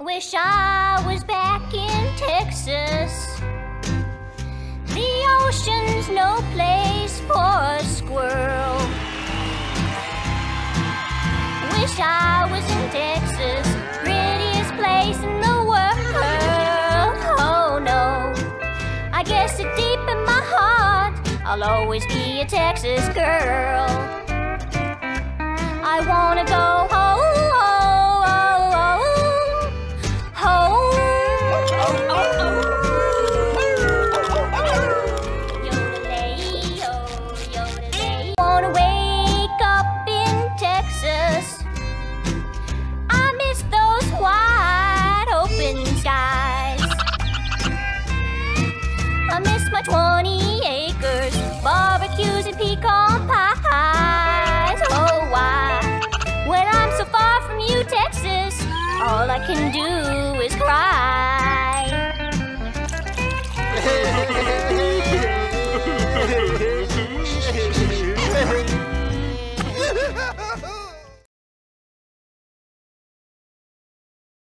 Wish I was back in Texas. The ocean's no place for a squirrel. Wish I was in Texas, prettiest place in the world. Oh no, I guess that deep in my heart, I'll always be a Texas girl. I wanna go my 20 acres, barbecues and pecan pies. Oh, why? When I'm so far from you, Texas, all I can do is cry.